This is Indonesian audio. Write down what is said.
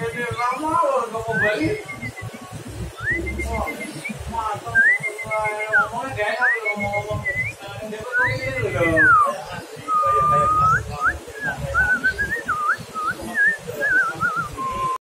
Jadi lama. Oh. Dia.